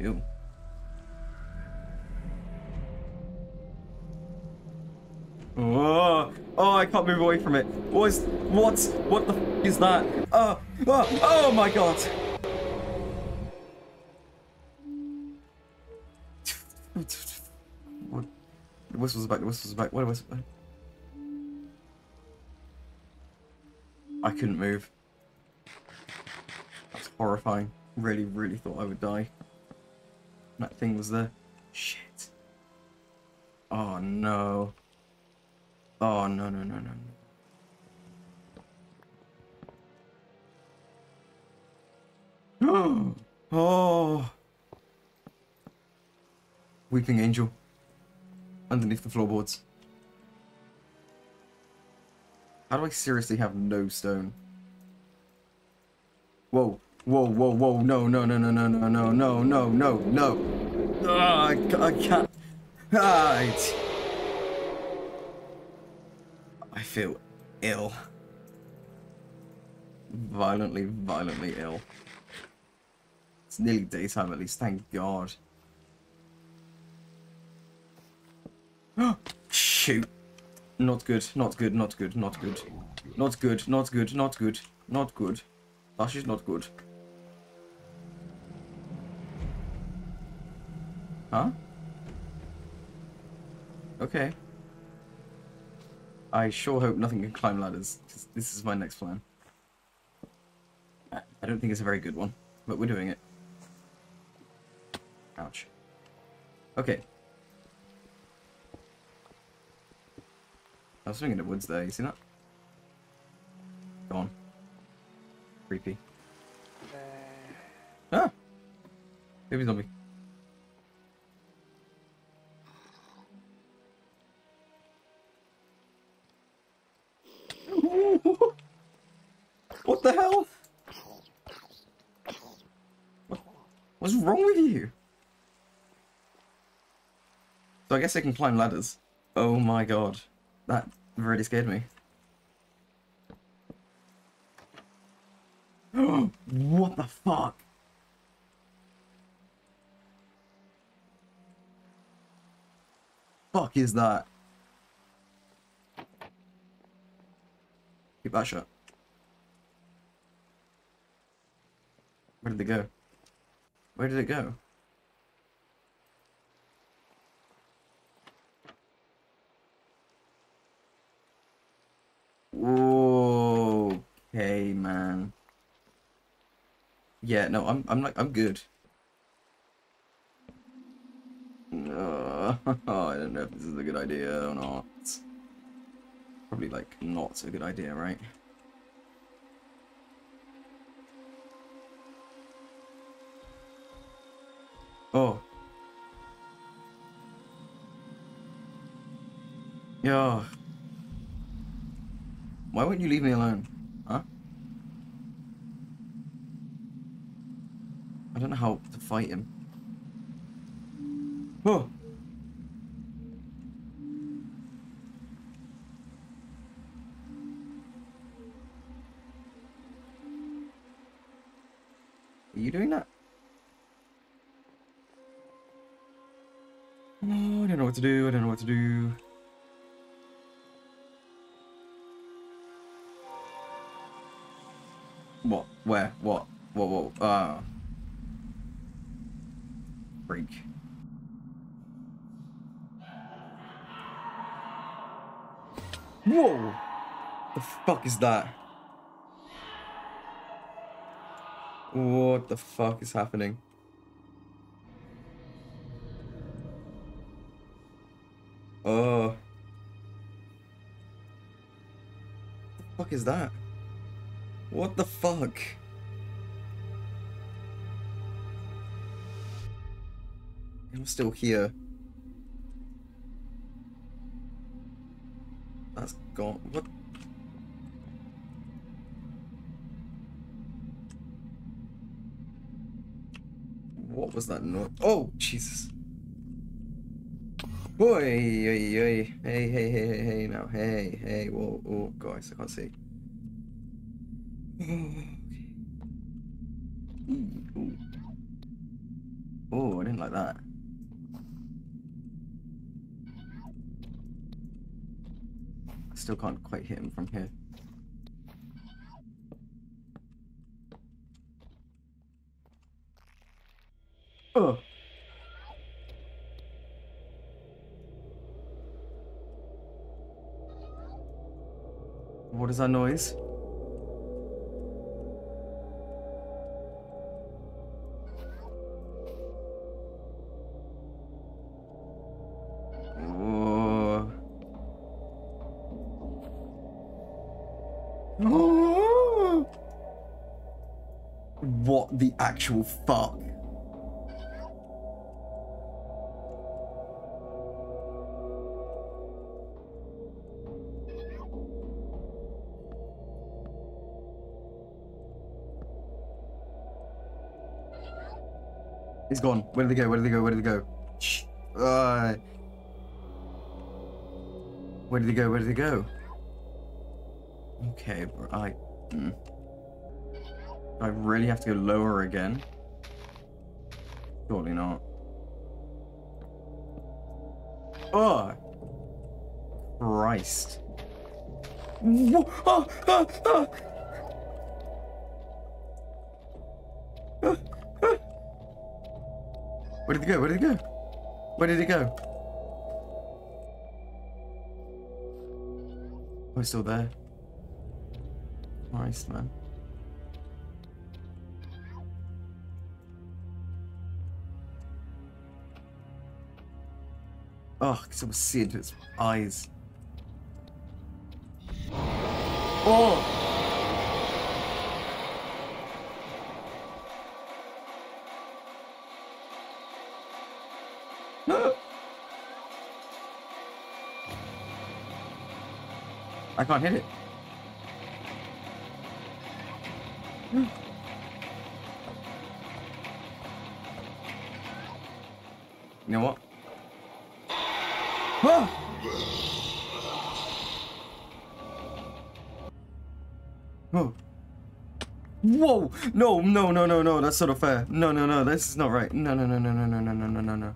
Ew. Oh, oh, I can't move away from it. What is, what, what the f is that? Oh, oh, oh my god. The whistle's back, the whistle's back. What was I couldn't move. That's horrifying. Really, really thought I would die. That thing was there. Shit. Oh no. Oh no no no no no. oh. Weeping angel. Underneath the floorboards. How do I seriously have no stone? Whoa, whoa, whoa, whoa, no, no, no, no, no, no, no, no, no, no, no. Ah, I, can't. Ah. I feel ill. Violently, violently ill. It's nearly daytime at least, thank God. Shoot. Not good, not good, not good, not good. Not good, not good, not good, not good. That is not good. Huh? Okay. I sure hope nothing can climb ladders, because this is my next plan. I don't think it's a very good one, but we're doing it. Ouch. Okay, I was swinging the woods there, you see that? Go on. Creepy. Ah! Baby zombie. What's wrong with you? So I guess I can climb ladders. Oh my god. That really scared me. what the fuck? Fuck is that? Keep that shut. Where did they go? Where did it go? Okay, man. Yeah, no, I'm I'm like I'm good. Uh, I don't know if this is a good idea or not. Probably like not a good idea, right? Oh. Yeah. Why won't you leave me alone? Huh? I don't know how to fight him. Oh! Oh, I don't know what to do, I don't know what to do. What? Where? What? What? What? Uh. Freak. Whoa! The fuck is that? What the fuck is happening? Oh. What the fuck is that? What the fuck? I'm still here. That's gone. What? What was that noise? Oh, Jesus. Boy, hey, hey, hey, hey, hey, hey, now, hey, hey, whoa, oh, guys, I can't see. Oh, I didn't like that. I still can't quite hit him from here. Oh. What is that noise? Oh. What the actual fuck? He's gone. Where did they go? Where did they go? Where did they go? Uh, where did he go? Where did he go? Okay, I. Hmm. I really have to go lower again. Surely not. Oh! Christ. Whoa. Ah, ah, Where did he go? Where did he go? Where did he go? Oh, he's still there. Christ, man. Oh, I can still see into its eyes. Oh! I can't hit it. You know what? Ah! Oh. Whoa! No, no, no, no, no, that's sort of fair. No, no, no, this is not right. No, no, no, no, no, no, no, no, no, no.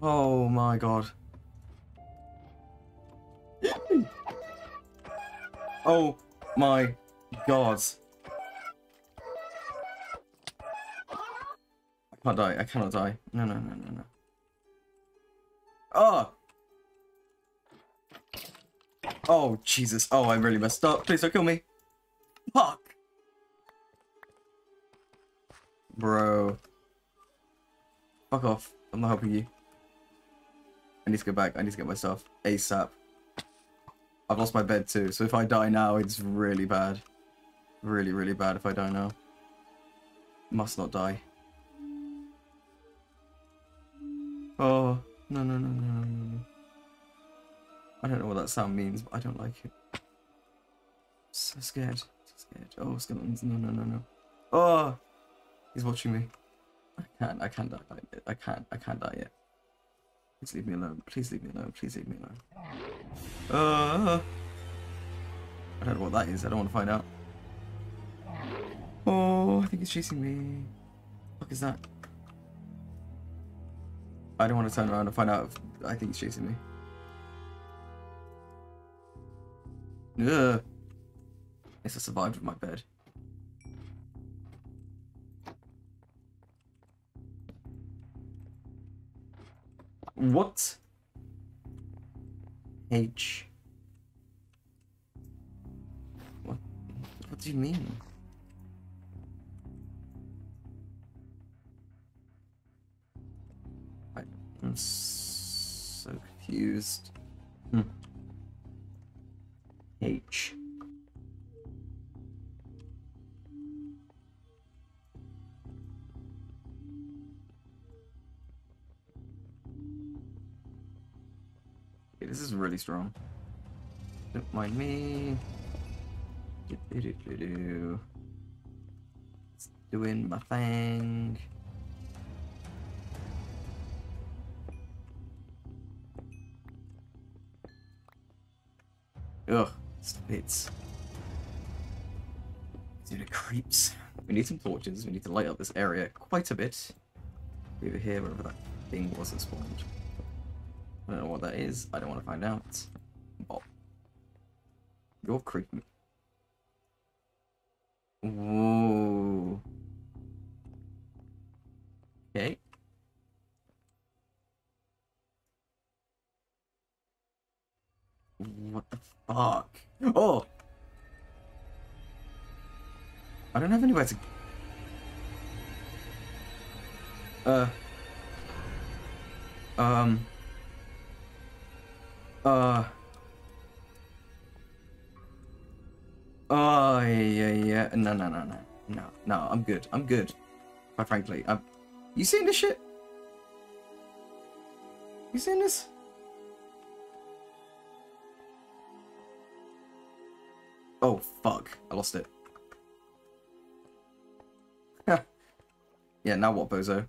Oh my god. Oh my god. I can't die. I cannot die. No, no, no, no, no. Oh! Oh, Jesus. Oh, I really messed up. Please don't kill me. Fuck! Bro. Fuck off. I'm not helping you. I need to go back. I need to get myself. ASAP. I've lost my bed too, so if I die now, it's really bad. Really, really bad if I die now. Must not die. Oh, no, no, no, no, no. I don't know what that sound means, but I don't like it. So scared. So scared. Oh, skeletons. No, no, no, no. Oh! He's watching me. I can't, I can't die. I can't, I can't die yet. Please leave me alone. Please leave me alone. Please leave me alone. Uh, I don't know what that is. I don't want to find out. Oh, I think he's chasing me. What is that? I don't want to turn around and find out if I think he's chasing me. Ugh. Guess I survived with my bed. What? H. What? What do you mean? I'm so confused. Hmm. H. this is really strong. Don't mind me. It's doing my thing. Ugh, it's Dude, it creeps. We need some torches. We need to light up this area quite a bit. over here, wherever that thing was spawned. I don't know what that is. I don't want to find out. Oh. You're creepy. Whoa. Okay. What the fuck? Oh! I don't have anywhere to... Uh... Um... Uh... Oh, yeah, yeah. No, no, no, no. No, no, I'm good. I'm good. Quite frankly. I'm... You seen this shit? You seen this? Oh, fuck. I lost it. yeah, now what, Bozo?